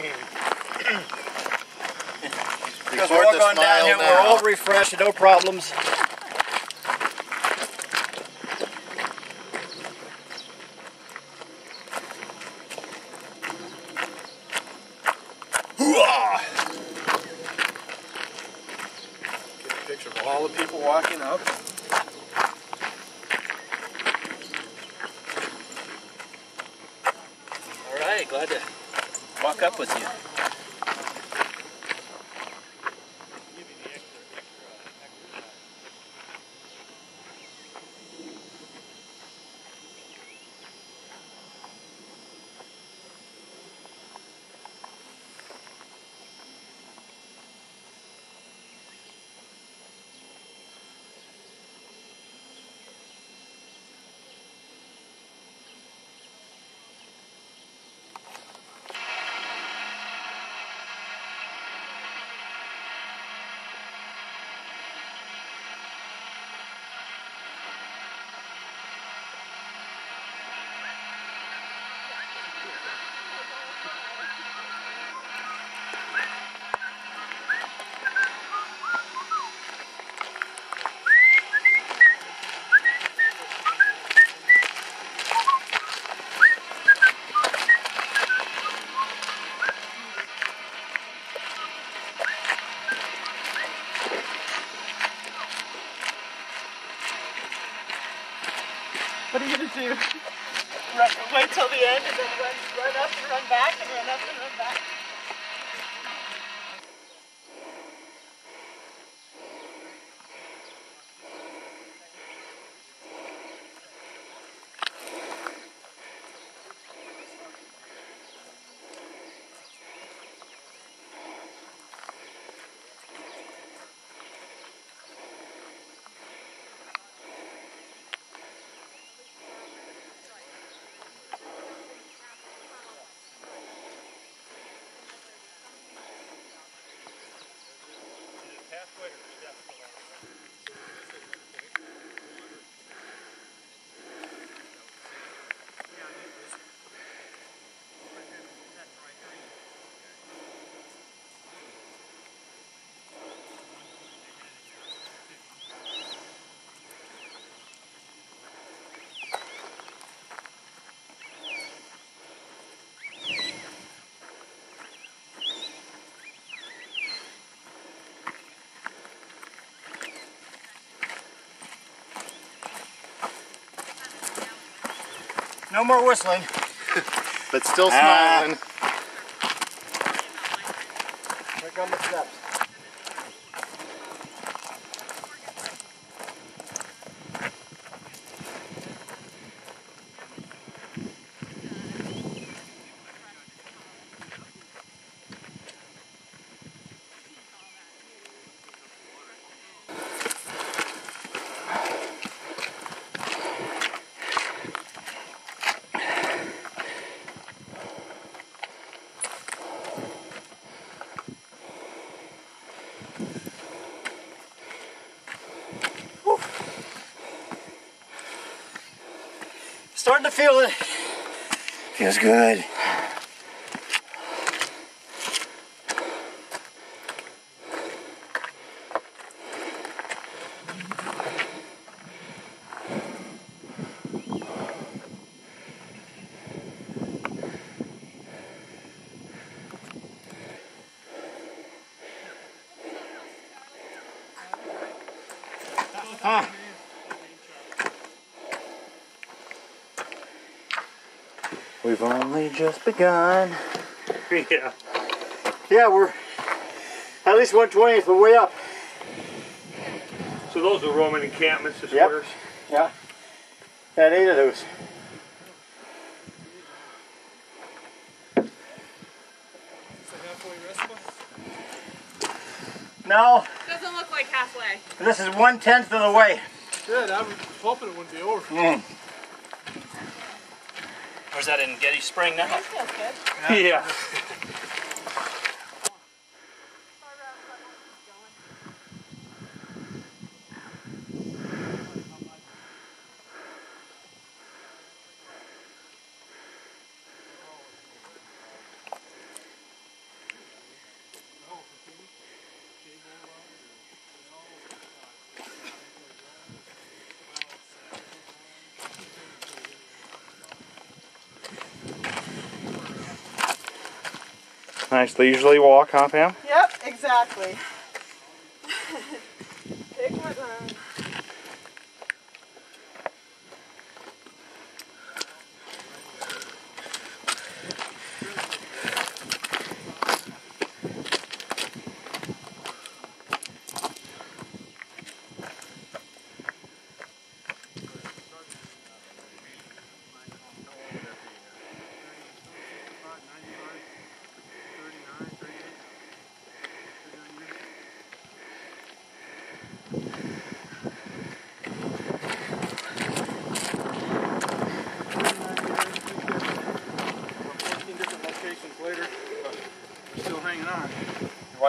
bean. Because we're all going down here, we're all refreshed, no problems. Get a picture of all the people walking up. All right, glad to walk up with you. What are you gonna do? Run, wait till the end and then run, run up and run back and run up and run back. Twitter. No more whistling. But still Ah. smiling. Here come the steps. Starting to feel it. Feels good. Huh. We've only just begun. yeah. Yeah, we're at least 120th of the way up. So those are Roman encampments, the Yep. squares? Yeah. Had eight of those. No, Doesn't look like halfway. this is one tenth of the way. Good, I was hoping it wouldn't be over. Mm. Where's that Ein Gedi Spring now? That feels good. Yeah. Nice leisurely walk, huh, Pam? Yep, exactly.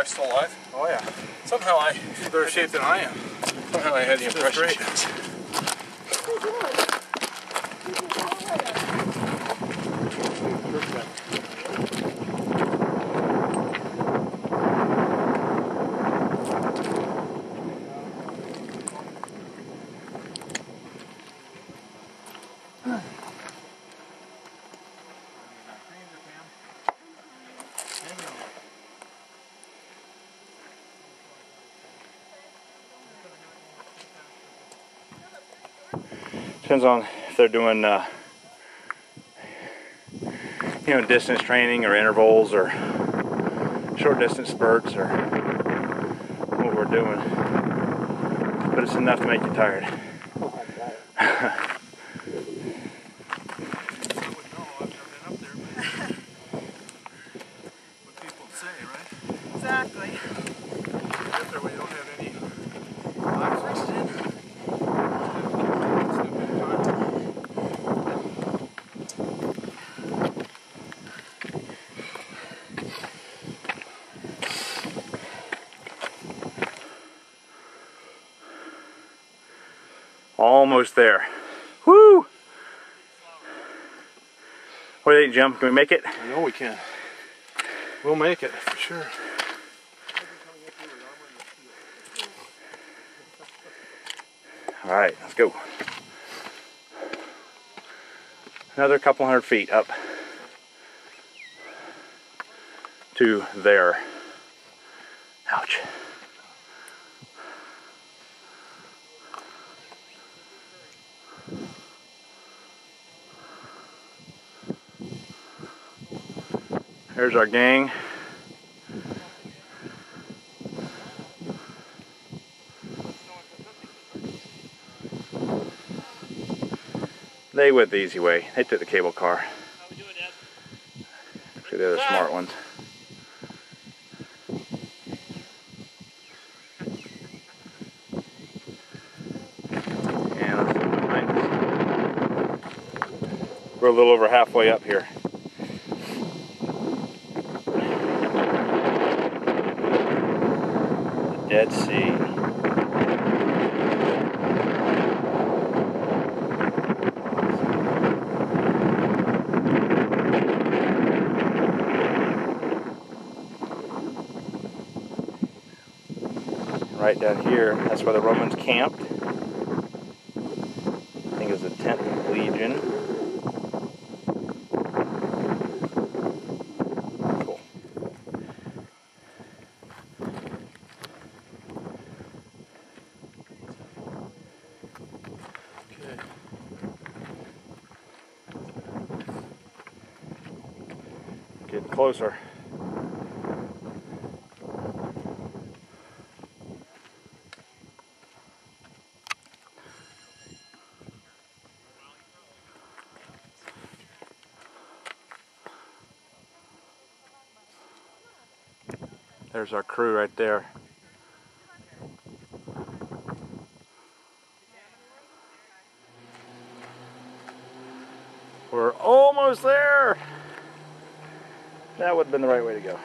wife's still alive? Oh yeah. Somehow I, She's better shape than I am. somehow I had the impression great. she was. Depends on if they're doing, uh, you know, distance training or intervals or short distance spurts or what we're doing. But it's enough to make you tired. I would know. I've never been up there, but what people say, right? Exactly. Get there when you don't have any oxygen. Stupid time. Almost there. Woo! What do you think, Jim? Can we make it? I know we can. We'll make it for sure. All right, let's go. Another couple hundred feet up to there. Ouch. There's our gang. They went the easy way. They took the cable car. Actually, they're the smart ones. We're a little over halfway up here. Dead Sea. Right down here, that's where the Romans camped. I think it was the 10th Legion. Closer. There's our crew right there. We're almost there. That would have been the right way to go.